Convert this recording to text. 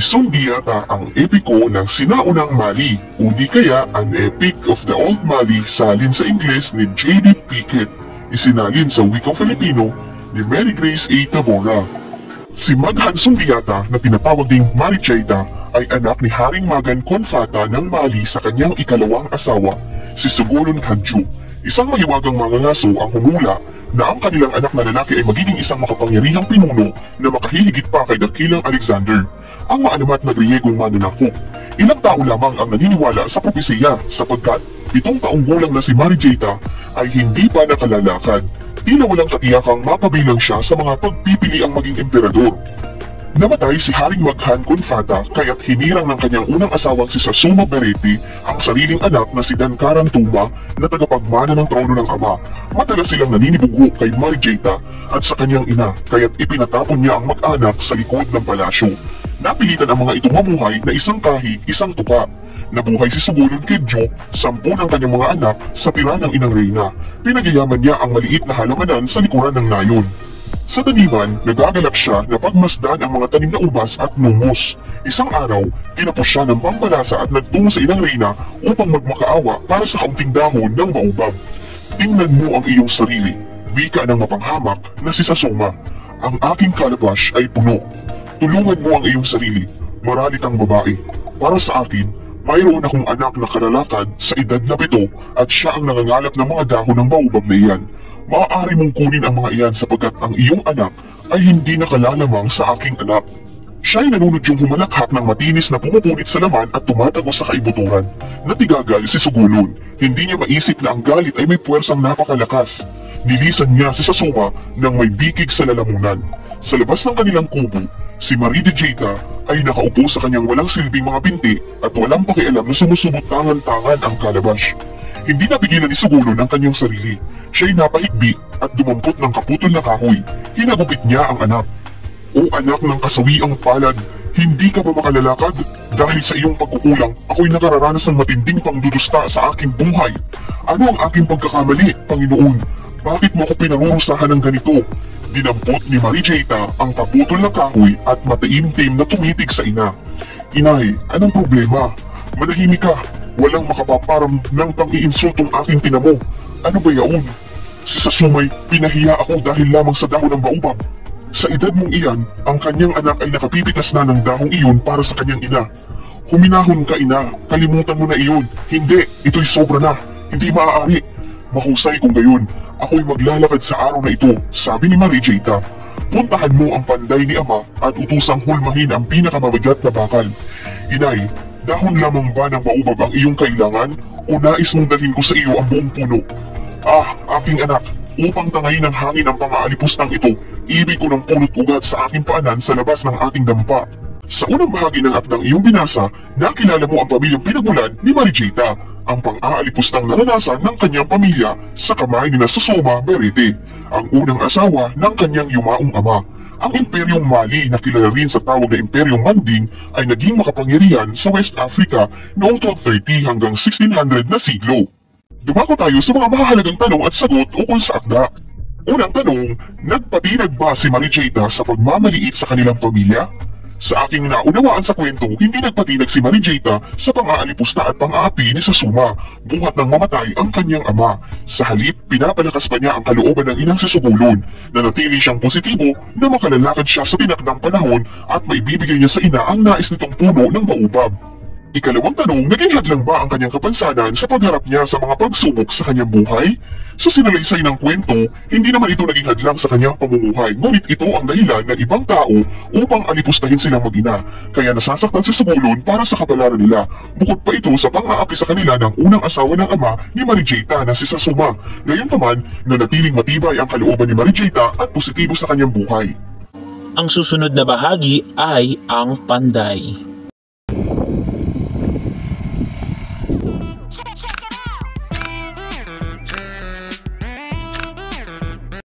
Isundi yata ang epiko ng sinaunang Mali o di kaya an epic of the old Mali salin sa Ingles ni J.D. Pickett isinalin sa wikang Filipino ni Mary Grace A. Tabora. Si Maghan Sundiata na tinatawag ding Marichaita ay anak ni Haring Magan Konfata ng Mali sa kanyang ikalawang asawa, si Sugolon Kadju. Isang mahiwagang mangangaso ang humula na ang kanilang anak na lalaki ay magiging isang makapangyarihang pinuno na makahihigit pa kay Dakilang Alexander ang maalamat na Griegong manunakop. Ilang tao lamang ang naniniwala sa propesiya sapagkat pitong taong gulang na si Marijeta ay hindi pa nakalalakad. Tila walang katiyakang mapabilang siya sa mga pagpipili ang maging emperador. Namatay si Haring Maghan Konfata kaya't hinirang ng kanyang unang asawang si Sasuma Bereti ang sariling anak na si Dankaran Tuma na tagapagmana ng trono ng ama. Madalas silang naninibugo kay Marijeta at sa kanyang ina kaya't ipinatapon niya ang mag-anak sa likod ng palasyo. Napilitan ang mga ito mamuhay na isang kahi, isang tuka. Nabuhay si Sugulon Kidjo, sampu ng kanyang mga anak sa tira ng inang reyna. Pinagyayaman niya ang maliit na halamanan sa likuran ng nayon. Sa taniman, nagagalak siya na pagmasdan ang mga tanim na ubas at numos. Isang araw, kinapos siya ng pampalasa at nagtungo sa inang reyna upang magmakaawa para sa kaunting dahon ng maubab. Tingnan mo ang iyong sarili, wika ng mapanghamak na si Sasoma. Ang aking kalabash ay puno. Tulungan mo ang iyong sarili, maralit ang babae. Para sa akin, mayroon akong anak na kalalakad sa edad na pito at siya ang nangangalap ng mga dahon ng baobab na iyan. Maaari mong kunin ang mga iyan sapagkat ang iyong anak ay hindi nakalalamang sa aking anak. Siya ay nanunod yung humalakhak ng matinis na pumupunit sa laman at tumatago sa kaibuturan. Natigagal si Sugulon. Hindi niya maisip na ang galit ay may puwersang napakalakas. Nilisan niya si Sasuma nang may bikig sa lalamunan. Sa labas ng kanilang kubo, Si Marie de Jeta ay nakaupo sa kanyang walang silbing mga binti at walang pakialam na sumusubot tangan-tangan ang kalabash. Hindi napigilan ni Sugulon ang kanyang sarili. Siya'y napahigbi at dumampot ng kaputol na kahoy. Hinagupit niya ang anak. O anak ng kasawiang palad, hindi ka ba makalalakad? Dahil sa iyong pagkukulang, ako'y nakararanas ng matinding pangdudusta sa aking buhay. Ano ang aking pagkakamali, Panginoon? Bakit mo ako pinarurusahan ng ganito? Dinampot ni Marijeta ang kaputol na kahoy at mataimtim na tumitig sa ina. Inay, anong problema? Manahimik ka. Walang makapaparam ng pang-iinsultong aking tinamo. Ano ba yaon? Si Sasumay, pinahiya ako dahil lamang sa dahon ng baubab. Sa edad mong iyan, ang kanyang anak ay nakapipitas na ng dahong iyon para sa kanyang ina. Huminahon ka ina, kalimutan mo na iyon. Hindi, ito'y sobra na. Hindi maaari. Mahusay kung gayon. Ako'y maglalakad sa araw na ito, sabi ni Marie Jeta. Puntahan mo ang panday ni Ama at utusang hulmahin ang pinakamabigat na bakal. Inay, dahon lamang ba ng maubab ang iyong kailangan o nais mong dalhin ko sa iyo ang buong puno? Ah, aking anak, upang tangayin ng hangin ang pang-aalipustang ito, ibig ko ng pulot ugat sa aking paanan sa labas ng ating dampa. Sa unang bahagi ng akdang iyong binasa, nakilala mo ang pamilyang pinagmulan ni Marijeta, ang pang-aalipustang naranasan ng kanyang pamilya sa kamay ni Nasasoma Berete, ang unang asawa ng kanyang yumaong ama. Ang Imperyong Mali na kilala rin sa tawag na Imperyong Manding ay naging makapangyarihan sa West Africa noong 1230 hanggang 1600 na siglo. Dumako tayo sa mga mahalagang tanong at sagot ukol sa akda. Unang tanong, nagpatinag ba si Marijeta sa pagmamaliit sa kanilang pamilya? Sa aking naunawaan sa kwento, hindi nagpatinag si Marijeta sa pang-aalipusta at pang-aapi ni Sasuma, buhat ng mamatay ang kanyang ama. Sa halip, pinapalakas pa niya ang kalooban ng inang sisugulon, na natili siyang positibo na makalalakad siya sa tinakdang panahon at maibibigay niya sa ina ang nais nitong puno ng baubab. Ikalawang tanong, naging hadlang ba ang kanyang kapansanan sa pagharap niya sa mga pagsubok sa kanyang buhay? Sa sinalaysay ng kwento, hindi naman ito naging hadlang sa kanyang pamumuhay, ngunit ito ang dahilan ng ibang tao upang alipustahin silang mag-ina, kaya nasasaktan si Subulon para sa kapalaran nila. Bukod pa ito sa pang-aapi sa kanila ng unang asawa ng ama ni Marijeta na si Sasuma. Gayunpaman, nanatiling matibay ang kalooban ni Marijeta at positibo sa kanyang buhay. Ang susunod na bahagi ay ang panday.